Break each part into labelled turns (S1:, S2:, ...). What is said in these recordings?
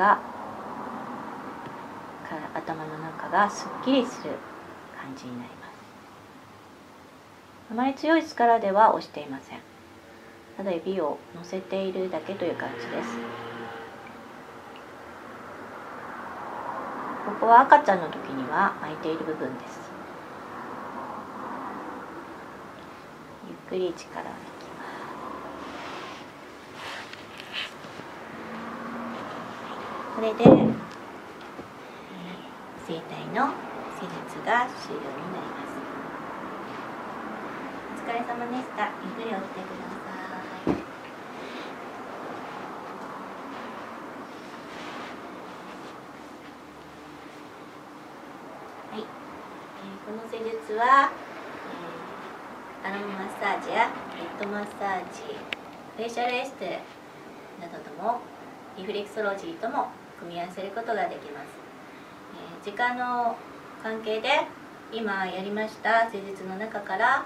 S1: が頭の中がすっきりする感じになります。あまり強い力では押していません。ただ指を乗せているだけという感じです。ここは赤ちゃんの時には巻いている部分です。ゆっくり力を抜きますこれで、えー、声帯の施術が終了になります。お疲れ様でした。ゆっくり起きてください。はい、えー、この施術は、えー、アロママッサージやヘッドマッサージフェイシャルエステなどともリフレクソロジーとも組み合わせることができます、え、時間の関係で今やりました施術の中から、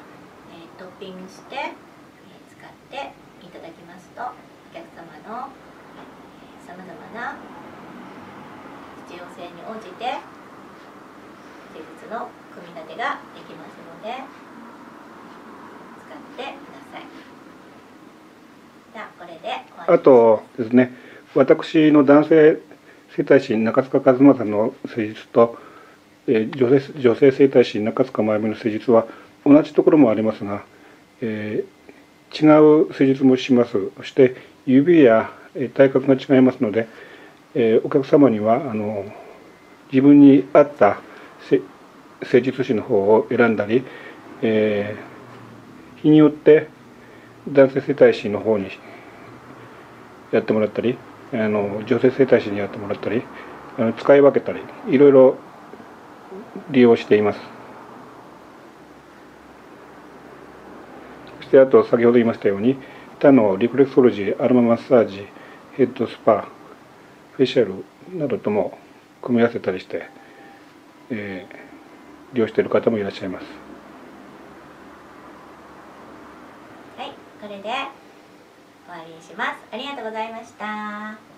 S1: え、トッピングして、え、使っていただきますとお客様のさまざまな必要性に応じて施術の組み立てができますので使ってください。じゃあこれで
S2: あとですね私の男性整体師中塚和正の施術と、えー、女性女性整体師中塚真由美の施術は同じところもありますが、えー、違う施術もします。そして指や体格が違いますので、えー、お客様にはあの自分に合った施術師の方を選んだり、えー、日によって男性整体師の方にやってもらったりあの女性整体師にやってもらったりあの使い分けたりいろいろ利用していますそしてあと先ほど言いましたように他のリフレクソロジーアロママッサージヘッドスパフェシャルなどとも組み合わせたりして、えー利用している方もいらっしゃいます。
S1: はい、これで終わりにします。ありがとうございました。